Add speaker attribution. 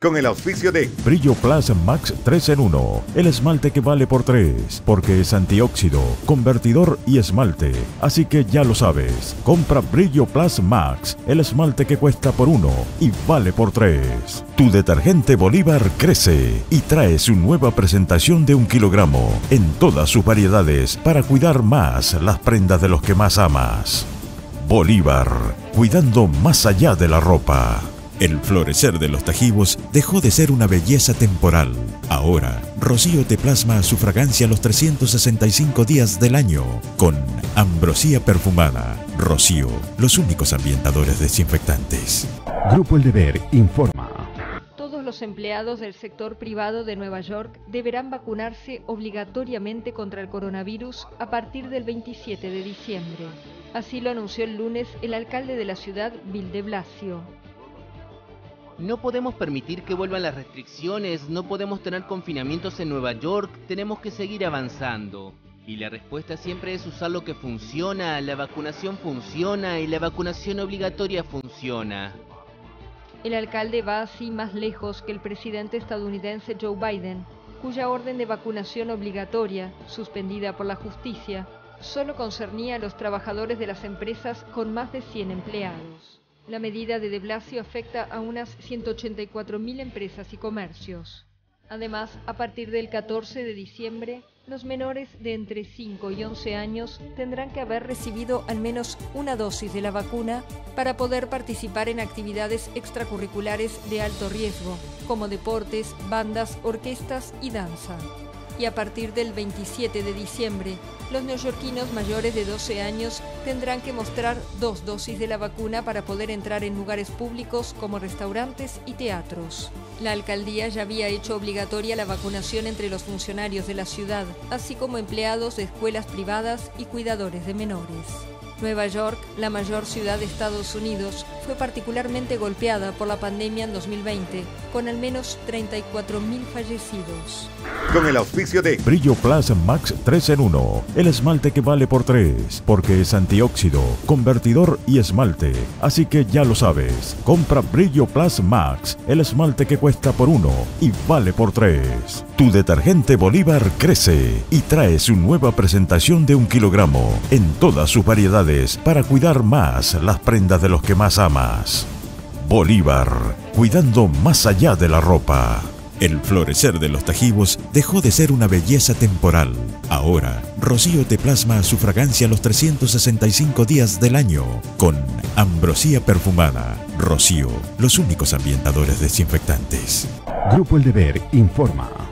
Speaker 1: Con el auspicio de
Speaker 2: Brillo Plus Max 3 en 1. El esmalte que vale por 3. Porque es antióxido, convertidor y esmalte. Así que ya lo sabes. Compra Brillo Plus Max. El esmalte que cuesta por 1 y vale por 3. Tu detergente Bolívar crece y trae su nueva presentación de un kilogramo en todas sus variedades para cuidar más las prendas de los que más amas. Bolívar, cuidando más allá de la ropa. El florecer de los tajivos dejó de ser una belleza temporal. Ahora, Rocío te plasma su fragancia los 365 días del año con Ambrosía Perfumada. Rocío, los únicos ambientadores desinfectantes.
Speaker 3: Grupo El Deber informa.
Speaker 4: Todos los empleados del sector privado de Nueva York deberán vacunarse obligatoriamente contra el coronavirus a partir del 27 de diciembre. Así lo anunció el lunes el alcalde de la ciudad, Bill de Blasio.
Speaker 5: No podemos permitir que vuelvan las restricciones, no podemos tener confinamientos en Nueva York, tenemos que seguir avanzando. Y la respuesta siempre es usar lo que funciona, la vacunación funciona y la vacunación obligatoria funciona.
Speaker 4: El alcalde va así más lejos que el presidente estadounidense Joe Biden, cuya orden de vacunación obligatoria, suspendida por la justicia, solo concernía a los trabajadores de las empresas con más de 100 empleados. La medida de De Blasio afecta a unas 184.000 empresas y comercios. Además, a partir del 14 de diciembre, los menores de entre 5 y 11 años tendrán que haber recibido al menos una dosis de la vacuna para poder participar en actividades extracurriculares de alto riesgo, como deportes, bandas, orquestas y danza y a partir del 27 de diciembre, los neoyorquinos mayores de 12 años tendrán que mostrar dos dosis de la vacuna para poder entrar en lugares públicos como restaurantes y teatros. La alcaldía ya había hecho obligatoria la vacunación entre los funcionarios de la ciudad, así como empleados de escuelas privadas y cuidadores de menores. Nueva York, la mayor ciudad de Estados Unidos, fue particularmente golpeada por la pandemia en 2020, con al menos 34.000 fallecidos.
Speaker 1: Con el auspicio de
Speaker 2: Brillo Plus Max 3 en 1. El esmalte que vale por 3. Porque es antióxido, convertidor y esmalte. Así que ya lo sabes. Compra Brillo Plus Max. El esmalte que cuesta por 1 y vale por 3. Tu detergente Bolívar crece y trae su nueva presentación de un kilogramo en todas sus variedades para cuidar más las prendas de los que más amas. Bolívar, cuidando más allá de la ropa. El florecer de los tajivos dejó de ser una belleza temporal. Ahora, Rocío te plasma su fragancia los 365 días del año con Ambrosía Perfumada. Rocío, los únicos ambientadores desinfectantes.
Speaker 3: Grupo El Deber informa.